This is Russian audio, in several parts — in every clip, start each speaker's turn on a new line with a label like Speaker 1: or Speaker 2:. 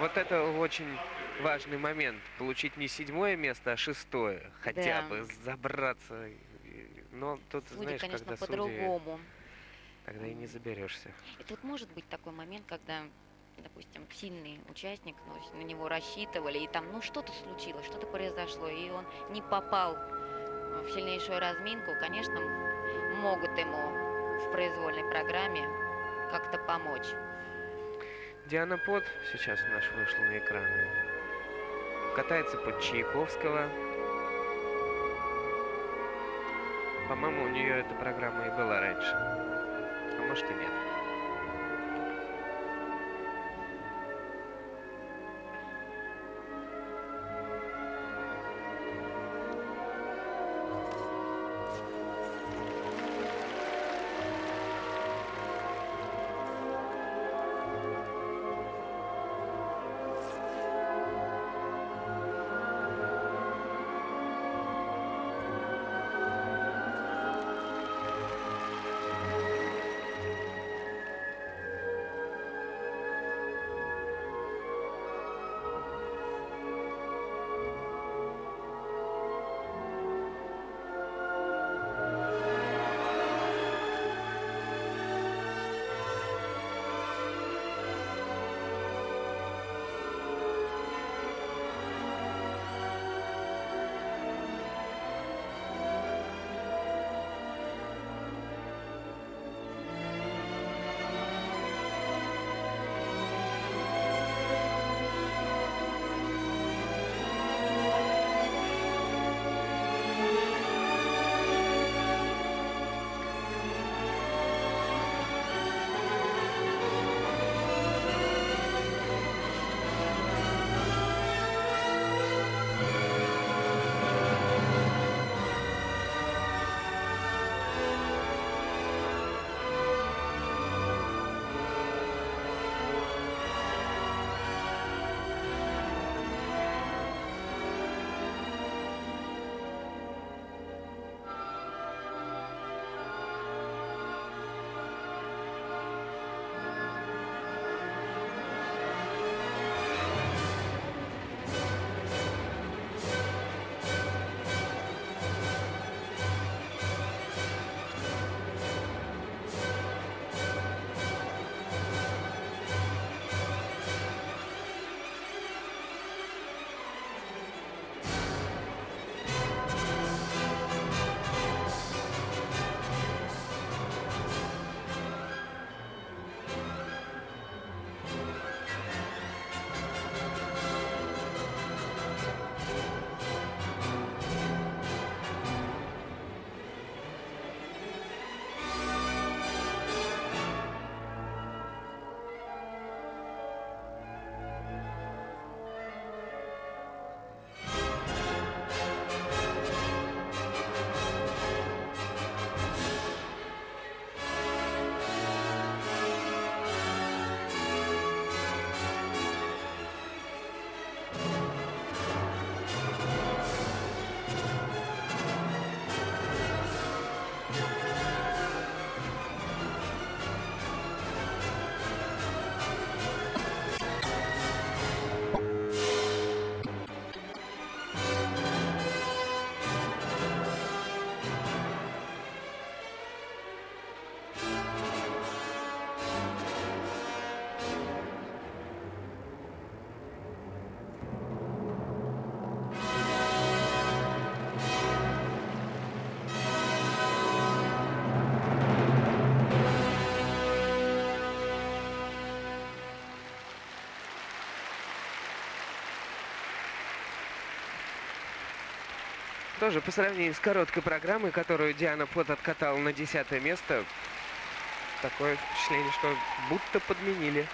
Speaker 1: Вот это очень важный момент. Получить не седьмое место, а шестое. Хотя
Speaker 2: Да.
Speaker 1: бы забраться. Но тут,
Speaker 2: Судьи,
Speaker 1: знаешь,
Speaker 2: конечно,
Speaker 1: когда судьи,
Speaker 2: по-другому.
Speaker 1: тогда и не заберешься.
Speaker 2: И тут может быть такой момент, когда, допустим, сильный участник, ну, на него рассчитывали, и там, ну, что-то случилось, что-то произошло, и он не попал в сильнейшую разминку, конечно, могут ему в произвольной программе как-то помочь.
Speaker 1: Диана Пот сейчас наш вышла на экраны. Катается под Чайковского. По-моему, у нее эта программа и была раньше. А может и нет. Тоже по сравнению с короткой программой, которую Диана Пот откатала на десятое место, такое впечатление, что будто подменили.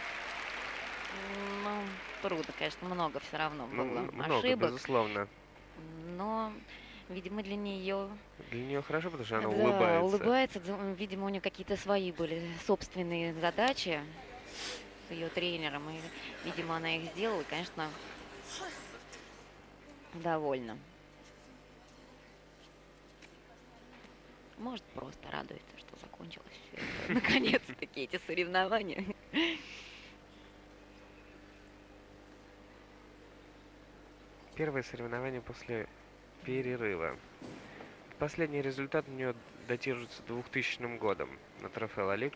Speaker 2: Ну, трудно, конечно, много все равно было
Speaker 1: много,
Speaker 2: ошибок,
Speaker 1: безусловно.
Speaker 2: но, видимо, для нее
Speaker 1: Для нее хорошо, потому что она
Speaker 2: да,
Speaker 1: улыбается.
Speaker 2: улыбается. Видимо, у нее какие-то свои были собственные задачи с ее тренером. И, видимо, она их сделала, и, конечно, довольна. Может, просто радуется, что закончилось все Наконец-таки эти соревнования.
Speaker 1: Первое соревнование после перерыва. Последний результат у нее датируется 2000 годом. На трофе Лалик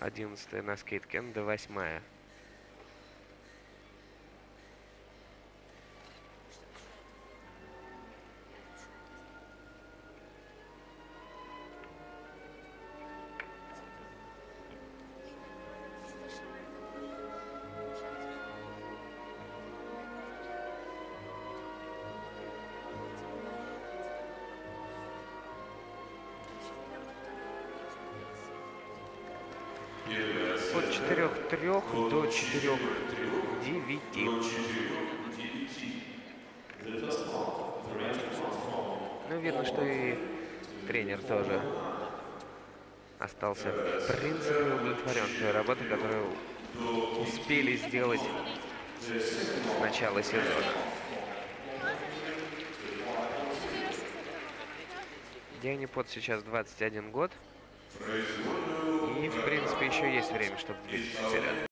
Speaker 1: 11 на скейт Кенда 8. От 4-3 до 4-9. Ну, видно, что и тренер тоже остался в принципе удовлетворен той работой, которую успели сделать с начала сезона. Диане Пот сейчас 21 год. И, в принципе, еще есть время, чтобы двигаться вперед.